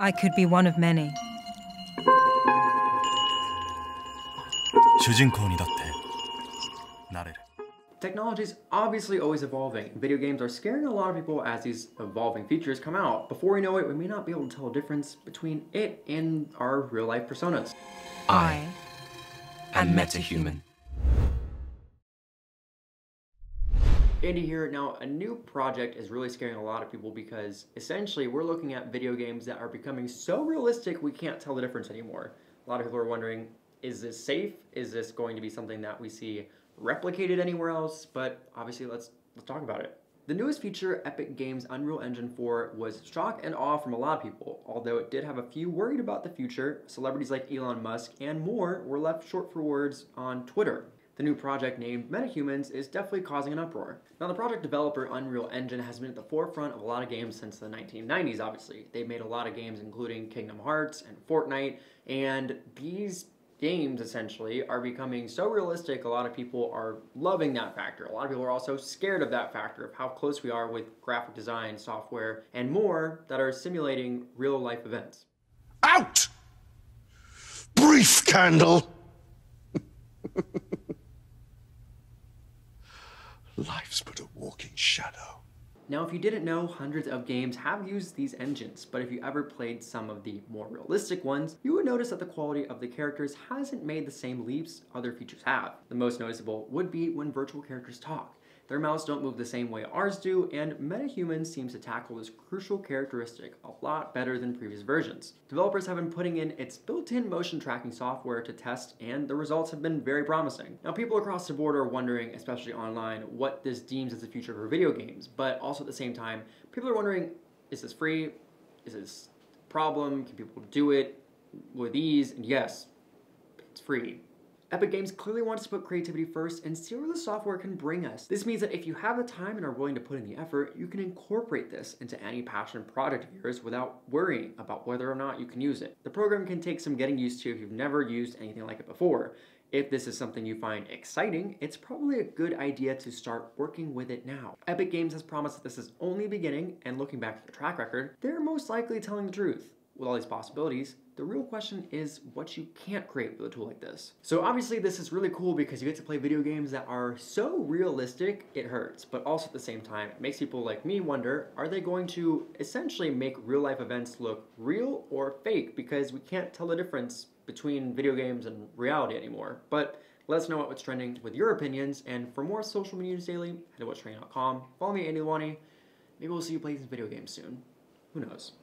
I could be one of many. 主人公にだってなれる Technology is obviously always evolving. Video games are scaring a lot of people as these evolving features come out. Before we know it, we may not be able to tell a difference between it and our real life personas. I am metahuman. Andy here. Now, a new project is really scaring a lot of people because essentially we're looking at video games that are becoming so realistic we can't tell the difference anymore. A lot of people are wondering, is this safe? Is this going to be something that we see replicated anywhere else? But obviously, let's let's talk about it. The newest feature, Epic Games Unreal Engine 4, was shock and awe from a lot of people, although it did have a few worried about the future. Celebrities like Elon Musk and more were left short for words on Twitter. The new project named Metahumans is definitely causing an uproar. Now the project developer Unreal Engine has been at the forefront of a lot of games since the 1990s obviously. They've made a lot of games including Kingdom Hearts and Fortnite and these games essentially are becoming so realistic a lot of people are loving that factor a lot of people are also scared of that factor of how close we are with graphic design software and more that are simulating real life events out brief candle life's but a walking shadow now, if you didn't know, hundreds of games have used these engines, but if you ever played some of the more realistic ones, you would notice that the quality of the characters hasn't made the same leaps other features have. The most noticeable would be when virtual characters talk. Their mouths don't move the same way ours do, and MetaHuman seems to tackle this crucial characteristic a lot better than previous versions. Developers have been putting in its built-in motion tracking software to test, and the results have been very promising. Now, people across the board are wondering, especially online, what this deems as the future for video games, but also at the same time, people are wondering, is this free? Is this a problem? Can people do it with ease? And yes, it's free. Epic Games clearly wants to put creativity first and see where the software can bring us. This means that if you have the time and are willing to put in the effort, you can incorporate this into any passion project of yours without worrying about whether or not you can use it. The program can take some getting used to if you've never used anything like it before. If this is something you find exciting, it's probably a good idea to start working with it now. Epic Games has promised that this is only beginning, and looking back at the track record, they're most likely telling the truth. With all these possibilities, the real question is what you can't create with a tool like this. So obviously this is really cool because you get to play video games that are so realistic it hurts, but also at the same time it makes people like me wonder, are they going to essentially make real life events look real or fake because we can't tell the difference between video games and reality anymore. But let us know what's trending with your opinions, and for more social media news daily, head to whatstrending.com. Follow me, Andy Lalwani. Maybe we'll see you play these video games soon. Who knows?